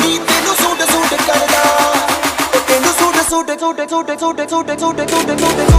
ਨੀ ਤੈਨੂੰ suit suit ਕਰਦਾ ਤੈਨੂੰ suit suit suit suit suit suit suit suit